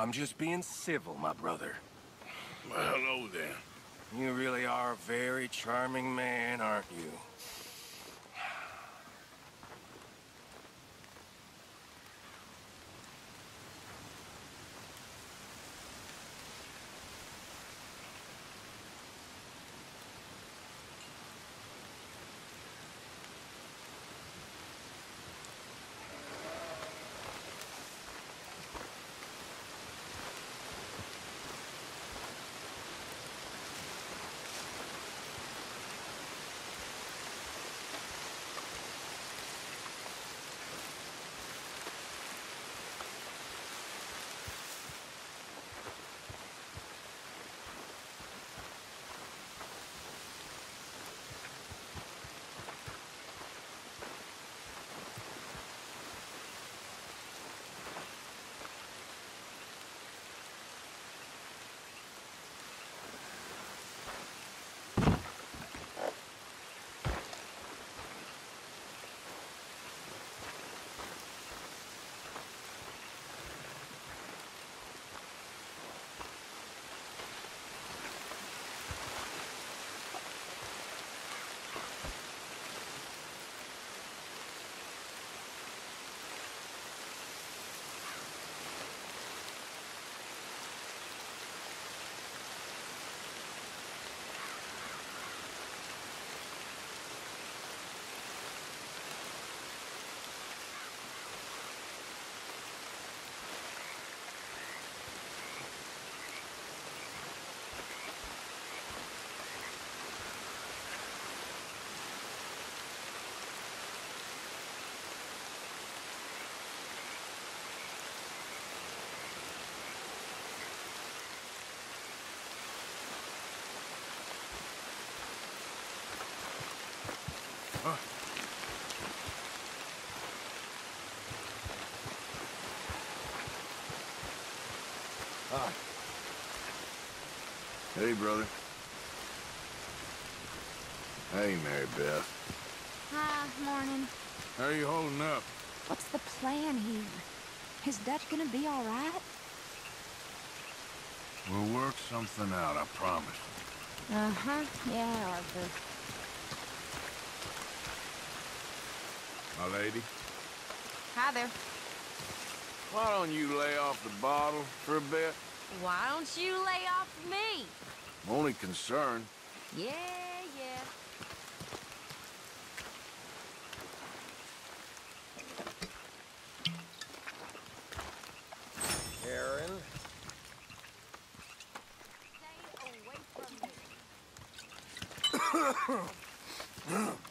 I'm just being civil, my brother. Well, hello then. You really are a very charming man, aren't you? Hi. Hey, brother. Hey, Mary Beth. Hi, morning. How are you holding up? What's the plan here? Is Dutch gonna be all right? We'll work something out, I promise. Uh-huh. Yeah, Arthur. My lady, Hi there. why don't you lay off the bottle for a bit? Why don't you lay off me? I'm only concerned. Yeah, yeah. Aaron? Stay away from me.